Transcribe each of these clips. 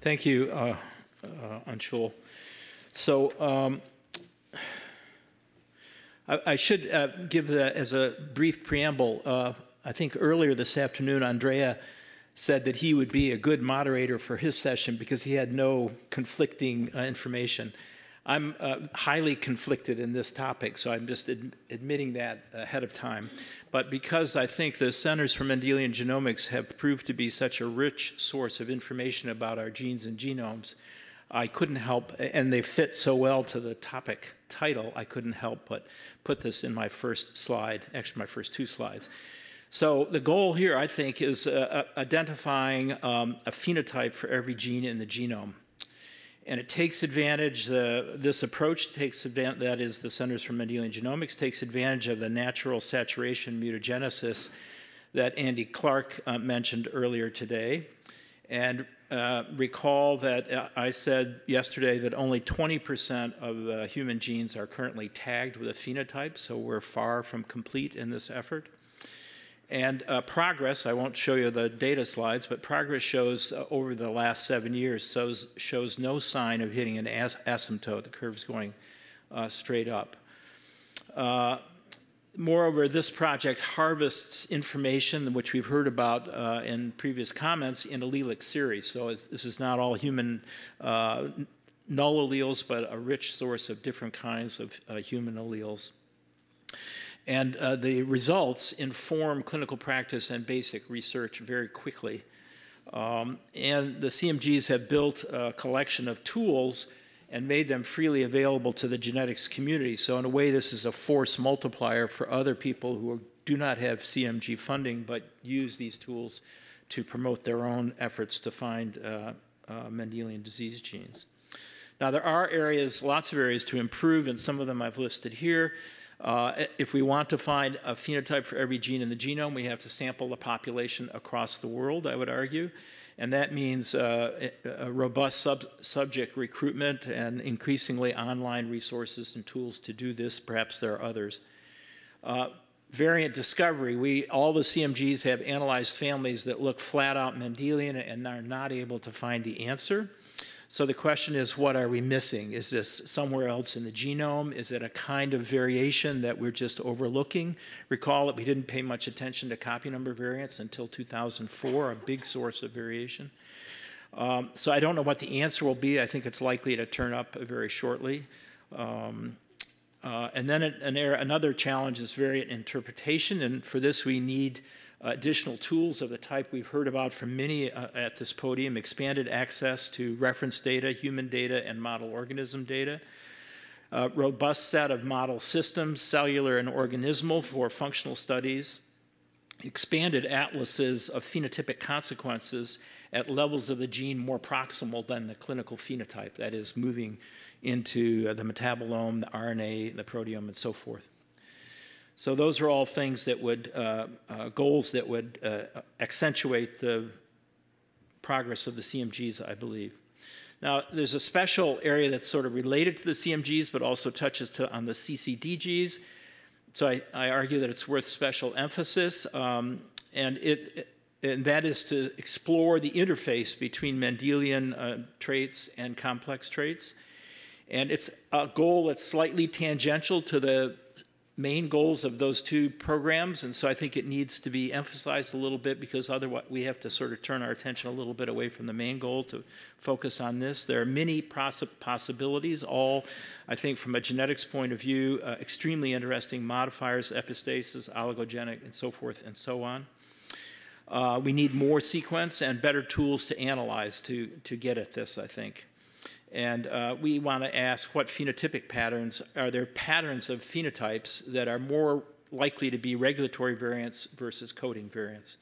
Thank you, uh, uh, Anshul. So um, I, I, should uh, give that as a brief preamble. Uh, I think earlier this afternoon, Andrea said that he would be a good moderator for his session because he had no conflicting uh, information. I'm uh, highly conflicted in this topic, so I'm just ad admitting that ahead of time. But because I think the Centers for Mendelian Genomics have proved to be such a rich source of information about our genes and genomes, I couldn't help, and they fit so well to the topic title, I couldn't help but put this in my first slide, actually my first two slides. So the goal here, I think, is uh, uh identifying um, a phenotype for every gene in the genome and it takes advantage, uh, this approach takes advantage, that is the Centers for Mendelian Genomics, takes advantage of the natural saturation mutagenesis that Andy Clark uh, mentioned earlier today. And uh, recall that uh, I said yesterday that only 20% of uh, human genes are currently tagged with a phenotype, so we're far from complete in this effort. And uh, progress, I won't show you the data slides, but progress shows uh, over the last seven years shows, shows no sign of hitting an as asymptote. The curve's going uh, straight up. Uh, moreover, this project harvests information, which we've heard about uh, in previous comments, in allelic series. So this is not all human uh, null alleles, but a rich source of different kinds of human alleles. And uh, the results inform clinical practice and basic research very quickly. Um, and the CMGs have built a collection of tools and made them freely available to the genetics community. So in a way, this is a force multiplier for other people who do not have CMG funding, but use these tools to promote their own efforts to find uh, uh, Mendelian disease genes. Now, there are areas, lots of areas to improve, and some of them I've listed here. Uh, if we want to find a phenotype for every gene in the genome, we have to sample the population across the world, I would argue. And that means uh, a robust sub subject recruitment and increasingly online resources and tools to do this. Perhaps there are others. Uh, variant discovery, we, all the CMGs have analyzed families that look flat out Mendelian and are not able to find the answer. So the question is, what are we missing? Is this somewhere else in the genome? Is it a kind of variation that we're just overlooking? Recall that we didn't pay much attention to copy number variants until 2004, a big source of variation. Um, so I don't know what the answer will be. I think it's likely to turn up very shortly. Um, uh, and then an, an, another challenge is variant interpretation, and for this we need additional tools of the type we've heard about from many uh, at this podium, expanded access to reference data, human data, and model organism data. A robust set of model systems, cellular and organismal for functional studies, expanded atlases of phenotypic consequences at levels of the gene more proximal than the clinical phenotype, that is, moving into the metabolome, the RNA, the proteome, and so forth. So those are all things that would, uh, uh, goals that would uh, accentuate the progress of the CMGs, I believe. Now, there's a special area that's sort of related to the CMGs, but also touches to, on the CCDGs. So I, I, argue that it's worth special emphasis, um, and it, and that is to explore the interface between Mendelian uh, traits and complex traits. And it's a goal that's slightly tangential to the main goals of those two programs, and so I think it needs to be emphasized a little bit because otherwise we have to sort of turn our attention a little bit away from the main goal to focus on this. There are many possibilities, all, I think, from a genetics point of view, uh, extremely interesting modifiers, epistasis, oligogenic, and so forth and so on. Uh, we need more sequence and better tools to analyze to, to get at this, I think. And uh, we want to ask what phenotypic patterns, are there patterns of phenotypes that are more likely to be regulatory variants versus coding variants?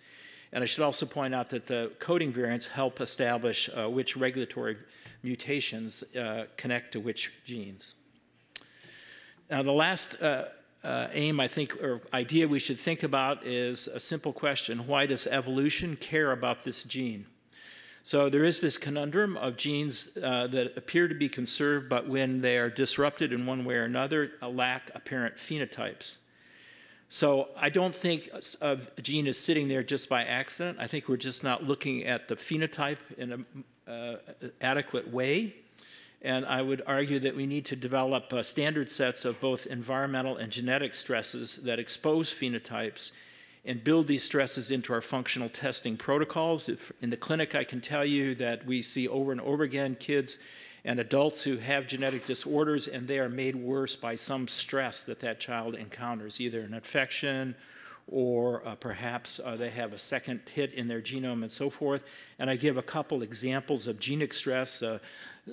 And I should also point out that the coding variants help establish uh, which regulatory mutations uh, connect to which genes. Now, the last uh, uh, aim, I think, or idea we should think about is a simple question why does evolution care about this gene? So there is this conundrum of genes uh, that appear to be conserved, but when they are disrupted in one way or another, lack apparent phenotypes. So I don't think a gene is sitting there just by accident. I think we're just not looking at the phenotype in an uh, adequate way. And I would argue that we need to develop uh, standard sets of both environmental and genetic stresses that expose phenotypes and build these stresses into our functional testing protocols. If in the clinic, I can tell you that we see over and over again kids and adults who have genetic disorders and they are made worse by some stress that that child encounters, either an infection or uh, perhaps uh, they have a second hit in their genome and so forth. And I give a couple examples of genic stress, uh,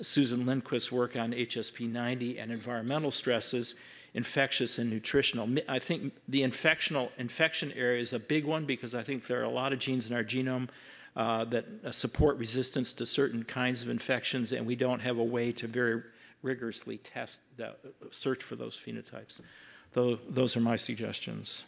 Susan Lindquist's work on HSP90 and environmental stresses, infectious and nutritional. I think the infectional infection area is a big one because I think there are a lot of genes in our genome uh, that uh, support resistance to certain kinds of infections, and we don't have a way to very rigorously test, that, search for those phenotypes. Though, those are my suggestions.